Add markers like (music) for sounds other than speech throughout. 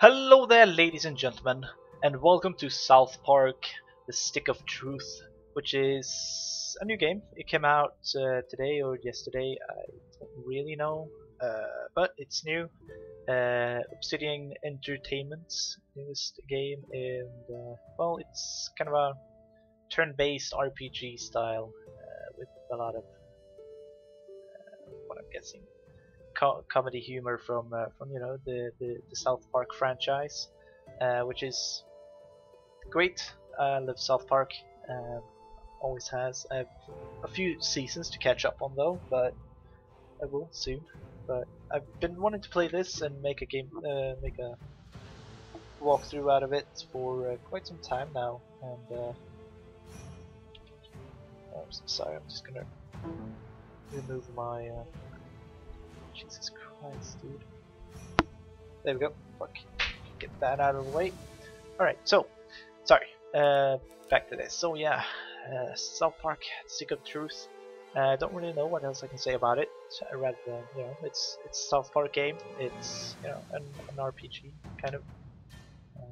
Hello there, ladies and gentlemen, and welcome to South Park: The Stick of Truth, which is a new game. It came out uh, today or yesterday. I don't really know, uh, but it's new. Uh, Obsidian Entertainment's newest game, and uh, well, it's kind of a turn-based RPG style uh, with a lot of uh, what I'm guessing co comedy humor from uh, from you know the, the, the South Park franchise, uh, which is great. I love South Park. Um, always has. I have a few seasons to catch up on though, but I will soon. But I've been wanting to play this and make a game, uh, make a walkthrough out of it for uh, quite some time now. And uh, oh, sorry, I'm just gonna remove my. Uh, Jesus Christ, dude. There we go. Fuck. Get that out of the way. Alright, so, sorry. Uh, back to this. So, yeah, uh, South Park, Stick of Truth. I uh, don't really know what else I can say about it. I read, uh, you know, it's it's South Park game. It's you know an, an RPG kind of. Uh,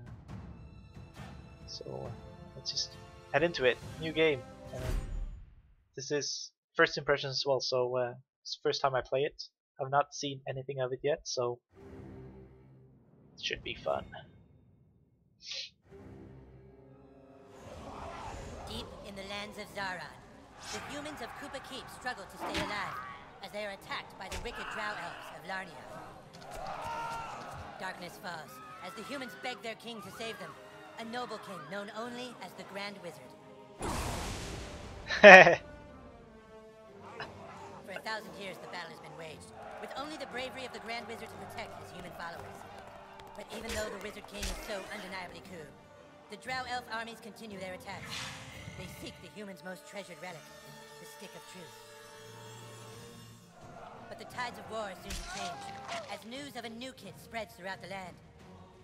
so uh, let's just head into it. New game. This is first impressions as well. So uh, it's the first time I play it. I've not seen anything of it yet, so it should be fun. Deep in the lands of Zaron, the humans of Kupa Keep struggle to stay alive as they are attacked by the wicked drow elves of Larnia. Darkness falls as the humans beg their king to save them, a noble king known only as the Grand Wizard. (laughs) Thousand years, the battle has been waged, with only the bravery of the Grand Wizard to protect his human followers. But even though the Wizard King is so undeniably cool, the Drow Elf armies continue their attacks. They seek the humans' most treasured relic, the Stick of Truth. But the tides of war soon change, as news of a new kid spreads throughout the land.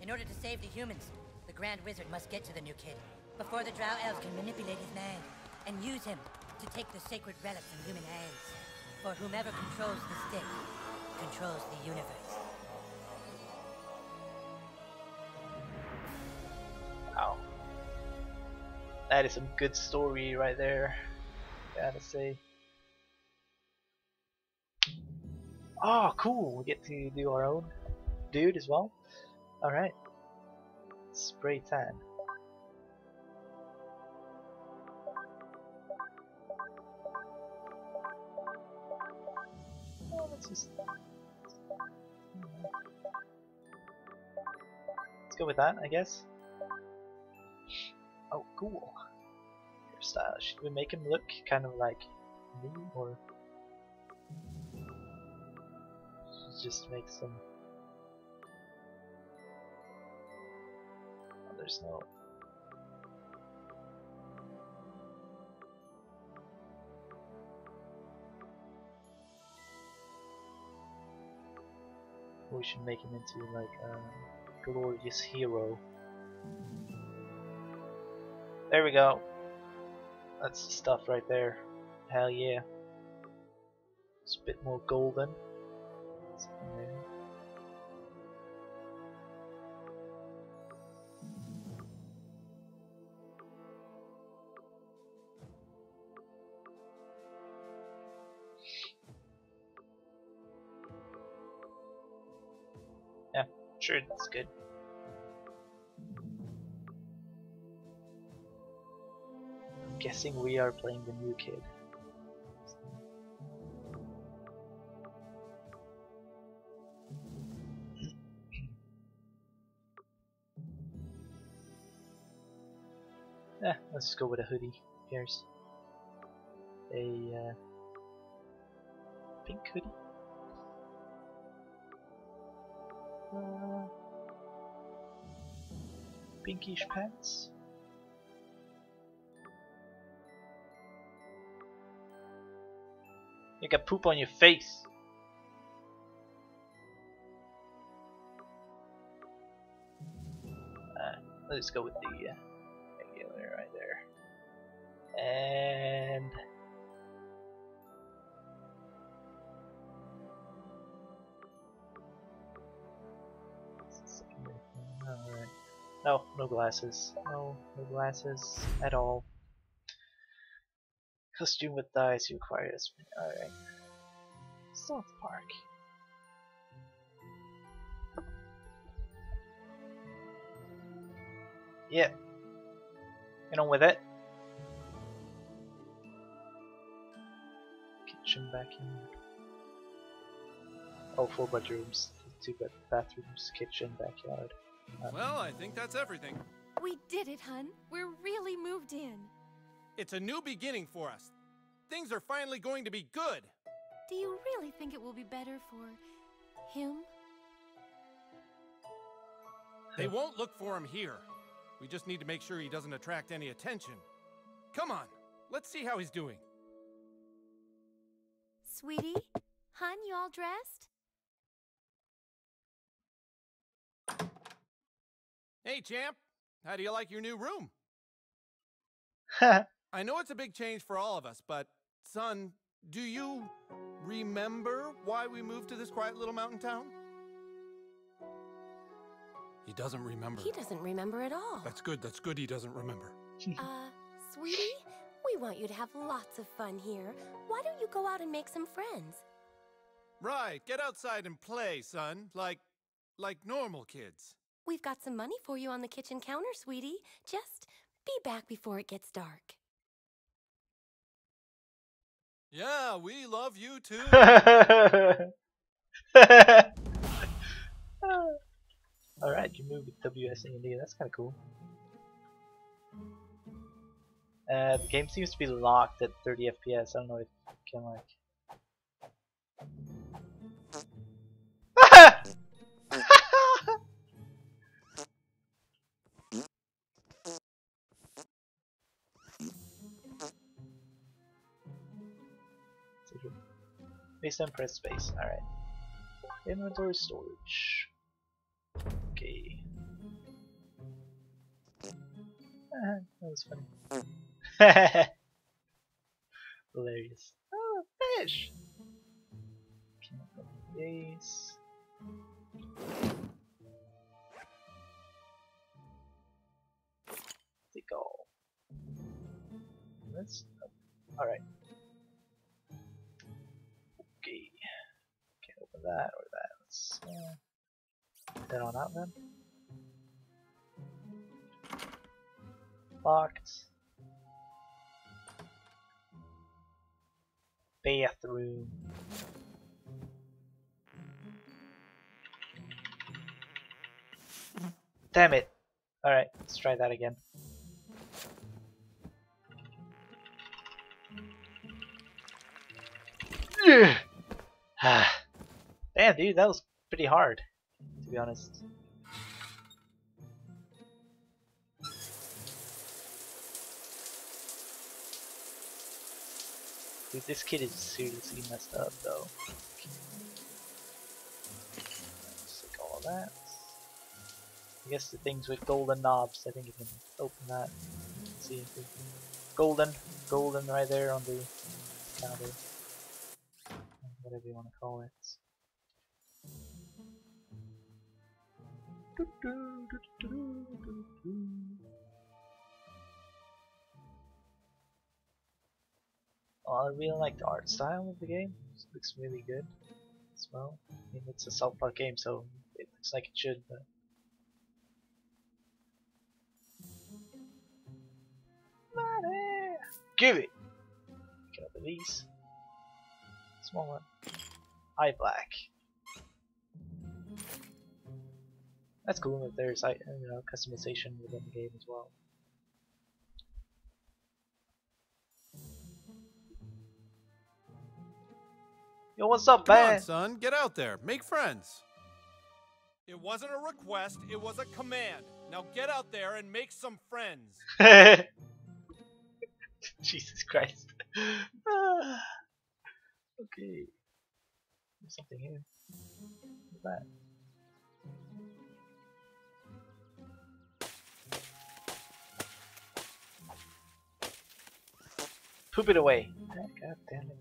In order to save the humans, the Grand Wizard must get to the new kid, before the Drow Elves can manipulate his mind, and use him to take the sacred relic from human hands. For whomever controls the stick, controls the universe. Wow. That is some good story right there. Gotta say. Oh, cool. We get to do our own dude as well. Alright. Spray tan. Let's go with that, I guess. Oh, cool. Hairstyle. Should we make him look kind of like me, or just make some? Oh, there's no. We should make him into like a glorious hero. There we go. That's the stuff right there. Hell yeah. It's a bit more golden. Sure, that's good. I'm guessing we are playing the new kid. yeah, let's go with a hoodie. Here's a uh, pink hoodie. Uh, pinkish pants. You got poop on your face. Uh, let's go with the uh, No, no glasses. No, no glasses at all. Costume with dice you acquire this. Alright. South Park. Yeah. Get on with it. Kitchen vacuum. Oh, four bedrooms, two bathrooms, kitchen, backyard. Well, I think that's everything. We did it, hun. We're really moved in. It's a new beginning for us. Things are finally going to be good. Do you really think it will be better for him? They won't look for him here. We just need to make sure he doesn't attract any attention. Come on, let's see how he's doing. Sweetie? Hun, you all dressed? Hey, champ, how do you like your new room? (laughs) I know it's a big change for all of us, but son, do you remember why we moved to this quiet little mountain town? He doesn't remember. He doesn't remember at all. That's good, that's good he doesn't remember. (laughs) Uh, sweetie, we want you to have lots of fun here. Why don't you go out and make some friends? Right, get outside and play, son, like like normal kids. We've got some money for you on the kitchen counter, sweetie. Just be back before it gets dark. Yeah, we love you too. (laughs) Alright, you move with WSAD, that's kinda cool. Uh, the game seems to be locked at 30 FPS, I don't know if you can like... Based on press space, alright. Inventory storage. Okay. Ah, that was funny. (laughs) Hilarious. Oh, fish! Base. Take all. Let's. Alright. That or that. Let's. Uh, head on out then. Locked. Bathroom. Damn it! Alright, let's try that again. (sighs) Damn, dude, that was pretty hard, to be honest. Dude, this kid is seriously messed up, though. Take all that. I guess the things with golden knobs, I think you can open that. See. Golden, golden right there on the counter. Whatever you want to call it. Oh, I really like the art style of the game. It looks really good as well. I mean, it's a South Park game, so it looks like it should, but. Money! Give it! Get up of these. Small one. Eye black. That's cool that there's you know customization within the game as well. Yo, what's up, Come on, man? son, get out there. Make friends. It wasn't a request, it was a command. Now get out there and make some friends. (laughs) Jesus Christ. (sighs) Okay. There's something here. What's that? Poop it away. God damn it.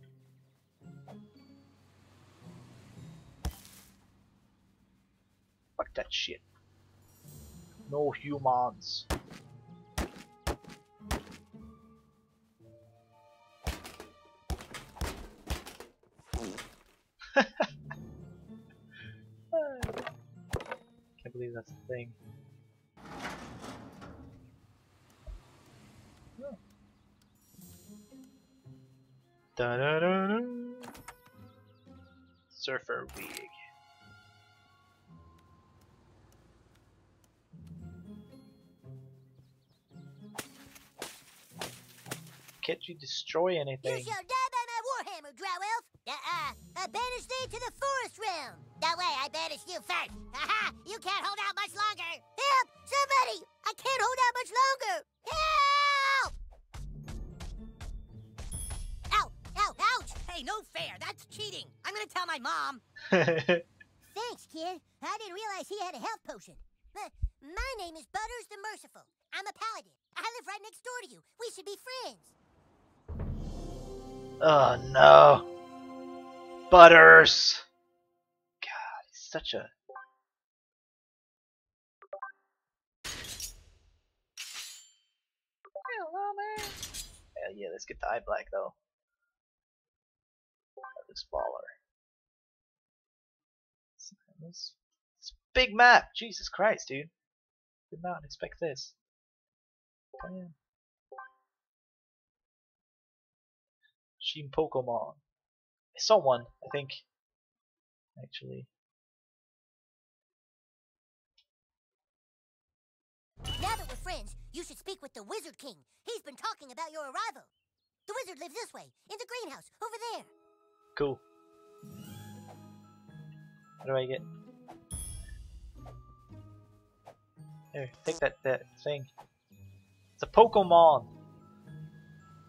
Fuck that shit. No humans. (laughs) Can't believe that's a thing. Da da da da. Surfer wig. Can't you destroy anything? You shall die by my warhammer, Drow Elf! Uh-uh. I banish thee to the forest realm! That way, I banish you first! Aha! You can't hold out much longer! Help! Somebody! I can't hold out much longer! Hey, no fair! That's cheating! I'm gonna tell my mom! (laughs) Thanks, kid. I didn't realize he had a health potion. Uh, my name is Butters the Merciful. I'm a paladin. I live right next door to you. We should be friends. oh no. Butters! God, he's such a. Hello, man. Hell yeah, let's get the eye black though. Baller. This, this big map! Jesus Christ, dude. Did not expect this. Damn. Sheen Pokemon. I saw one, I think. Actually. Now that we're friends, you should speak with the Wizard King. He's been talking about your arrival. The wizard lives this way, in the greenhouse, over there. Cool. How do I get? Here, take that that thing. It's a Pokemon.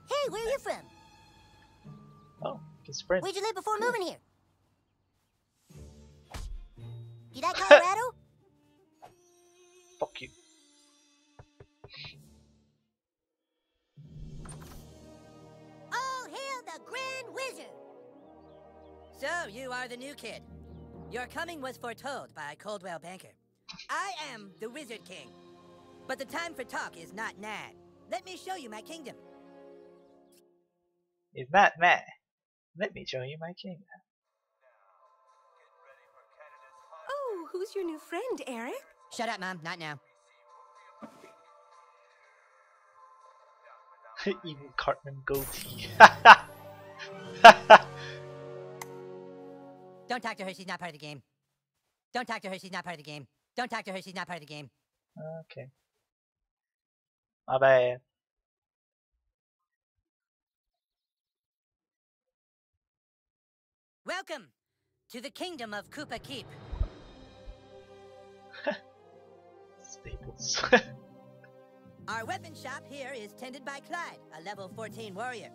Hey, where are you from? Oh, you can sprint. Where'd you live before moving here? You (laughs) like Colorado? Fuck you. All hail the Grand Wizard! So, you are the new kid. Your coming was foretold by a Coldwell Banker. I am the Wizard King. But the time for talk is not now. Let me show you my kingdom. Is that Matt? Let me show you my kingdom. Oh, who's your new friend, Eric? Shut up, Mom. Not now. (laughs) Evil Cartman goatee. (laughs) Don't talk to her. She's not part of the game. Don't talk to her. She's not part of the game. Don't talk to her. She's not part of the game. okay. My bad. Welcome to the kingdom of Kupa Keep. (laughs) Staples. (laughs) Our weapon shop here is tended by Clyde, a level 14 warrior.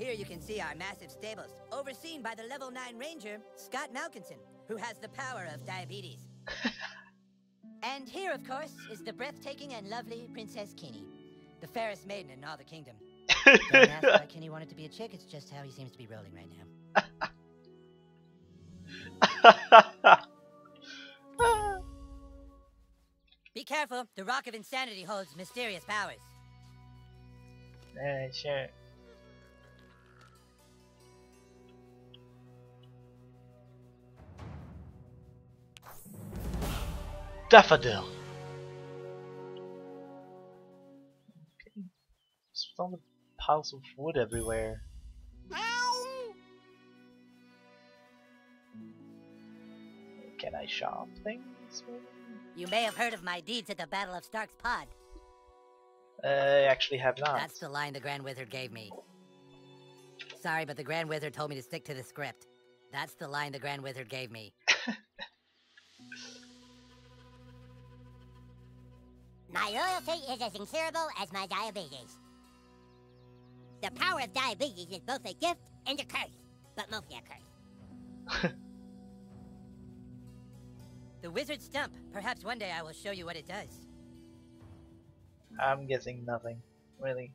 Here you can see our massive stables, overseen by the level 9 ranger, Scott Malkinson, who has the power of diabetes. (laughs) and here, of course, is the breathtaking and lovely Princess Kenny, the fairest maiden in all the kingdom. (laughs) Don't ask why Kenny wanted to be a chick, it's just how he seems to be rolling right now. (laughs) Be careful, the Rock of Insanity holds mysterious powers. yeah, sure. Daffodil. Okay. Just all the piles of wood everywhere. Can I shop things? You may have heard of my deeds at the Battle of Stark's Pond. Uh, I actually have not. That's the line the Grand Wizard gave me. Sorry, but the Grand Wizard told me to stick to the script. That's the line the Grand Wizard gave me. (laughs) My loyalty is as incurable as my diabetes. The power of diabetes is both a gift and a curse, but mostly a curse. (laughs) The Wizard Stump. Perhaps one day I will show you what it does. I'm guessing nothing. Really.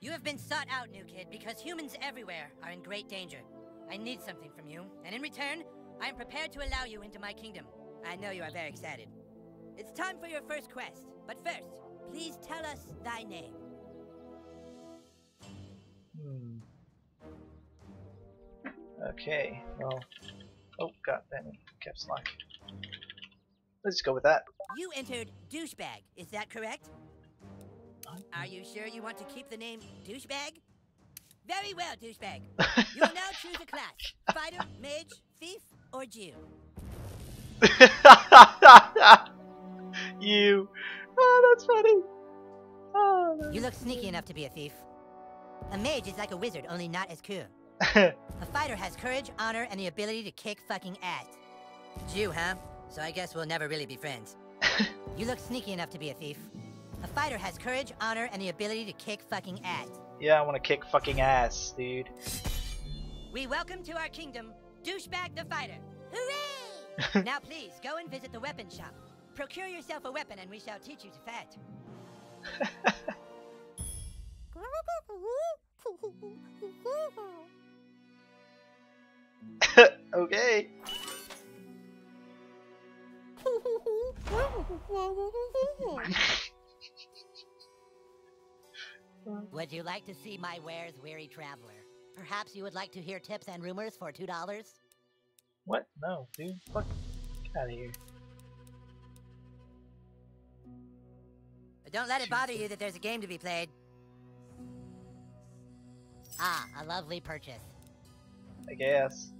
You have been sought out, new kid, because humans everywhere are in great danger. I need something from you, and in return, I am prepared to allow you into my kingdom. I know you are very excited. It's time for your first quest. But first, please tell us thy name. Hmm. Okay, well. Oh, god it. Caps lock. Let's go with that. You entered douchebag, is that correct? Are you sure you want to keep the name douchebag? Very well, douchebag. (laughs) You will now choose a class fighter, mage, thief, or Jew. (laughs) you. Oh, that's funny. Oh, that's- You look sneaky enough to be a thief. A mage is like a wizard, only not as cool. (laughs) A fighter has courage, honor, and the ability to kick fucking ass. Jew, huh? So I guess we'll never really be friends. (laughs) you look sneaky enough to be a thief. A fighter has courage, honor, and the ability to kick fucking ass. yeah, I want to kick fucking ass, dude. We welcome to our kingdom, Douchebag the Fighter. (laughs) Hooray! now please, go and visit the weapon shop. Procure yourself a weapon and we shall teach you to fight. (laughs) okay. (laughs) Would you like to see my wares, weary traveler? Perhaps you would like to hear tips and rumors for $2? What? No, dude. Fuck. Get out of here. Don't let it bother you that there's a game to be played. Ah, a lovely purchase. I guess.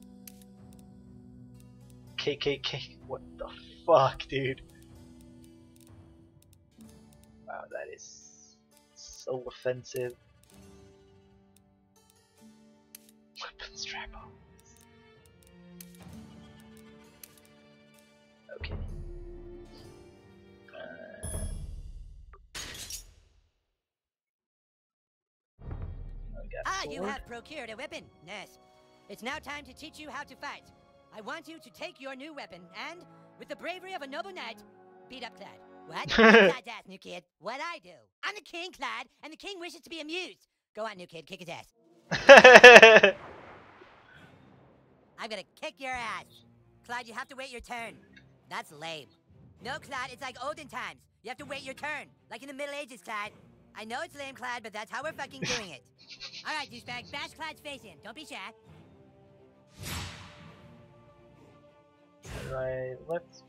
KKK. What the fuck, dude? Wow, that is so offensive. Weapon strap Ah, you have procured a weapon. Yes. It's now time to teach you how to fight. I want you to take your new weapon and, with the bravery of a noble knight, beat up Clyde. What? (laughs) Clyde's ass, new kid. What I do? I'm the king, Clyde, and the king wishes to be amused. Go on, new kid, kick his ass. (laughs) I'm gonna kick your ass. Clyde, you have to wait your turn. That's lame. No, Clyde, it's like olden times. You have to wait your turn, like in the Middle Ages, Clyde. I know it's lame, Clyde, but that's how we're fucking doing it. (laughs) All right, douchebag, bash Clyde's face in. Don't be shy. right, left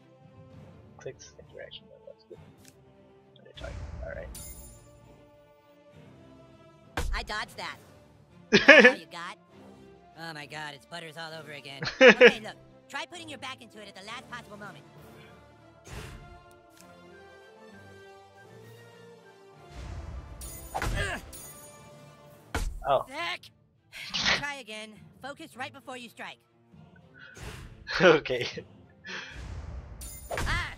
click the direction. That's good. Alright. I dodged that. (laughs) All you got? Oh my god, it's butters all over again. (laughs) okay, look. Try putting your back into it at the last possible moment. Oh, Sick! Try again. Focus right before you strike. (laughs) okay. Ah!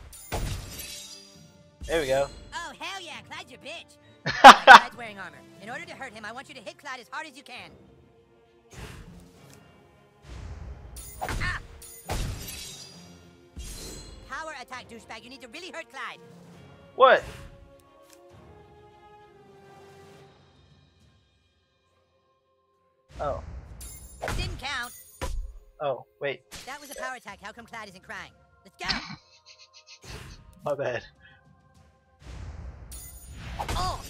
There we go. Oh, hell yeah, Clyde's your bitch. (laughs) Clyde's wearing armor. In order to hurt him, I want you to hit Clyde as hard as you can. Ah! Power attack, douchebag. You need to really hurt Clyde. What? Oh. Didn't count. Oh, wait. That was a power attack. How come Clyde isn't crying? Let's go. (laughs) My bad. Oh!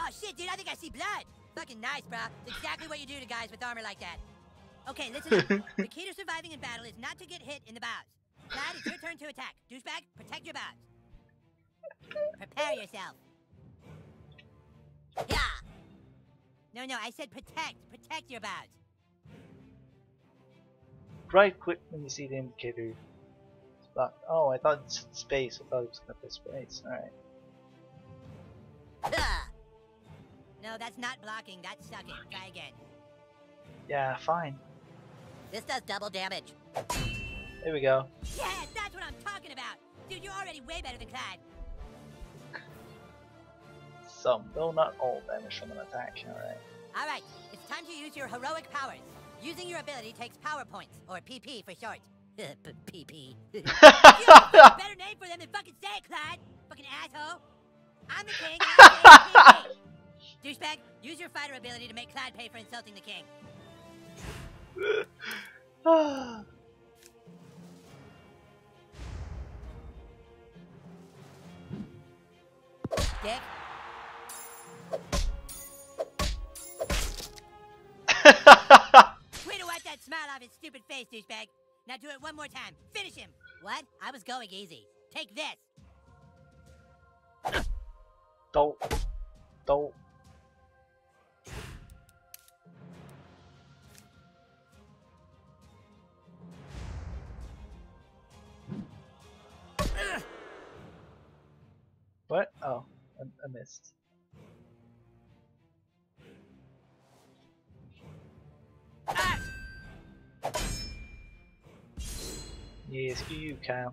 Oh shit, dude, I think I see blood. Fucking nice, bro. It's exactly what you do to guys with armor like that. Okay, listen up. the key to surviving in battle is not to get hit in the bows. Clyde, it's your turn to attack. Douchebag, protect your bows. Prepare yourself. Yeah. No, no, I said protect. Protect your bows. Right click when you see the indicator. Oh, I thought it's space. I thought it was gonna press space. Alright. No, that's not blocking. That's sucking. Try again. Yeah, fine. This does double damage. There we go. Yeah, that's what I'm talking about. Dude, you're already way better than Clyde. Some, though not all, damage from an attack. Alright. Alright, it's time to use your heroic powers. Using your ability takes power points, or PP for short. (laughs) PP. (laughs) better name for them than fucking say Clyde. Fucking asshole. I'm the king. I'm the king. (laughs) Douchebag, use your fighter ability to make Clyde pay for insulting the king. (sighs) Dick, smile off his stupid face, douchebag. Now do it one more time. Finish him. What? I was going easy. Take this. don't. Don't. What? Oh, I, I missed. Yes, you can.